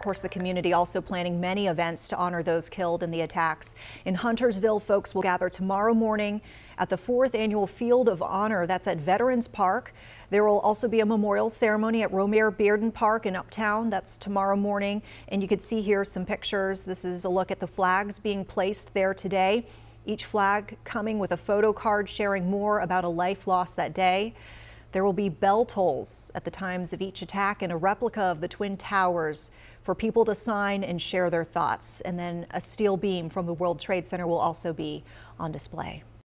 course, the community also planning many events to honor those killed in the attacks. In Huntersville, folks will gather tomorrow morning at the fourth annual Field of Honor. That's at Veterans Park. There will also be a memorial ceremony at Romare Bearden Park in Uptown. That's tomorrow morning. And you can see here some pictures. This is a look at the flags being placed there today. Each flag coming with a photo card sharing more about a life lost that day. There will be bell tolls at the times of each attack and a replica of the Twin Towers for people to sign and share their thoughts. And then a steel beam from the World Trade Center will also be on display.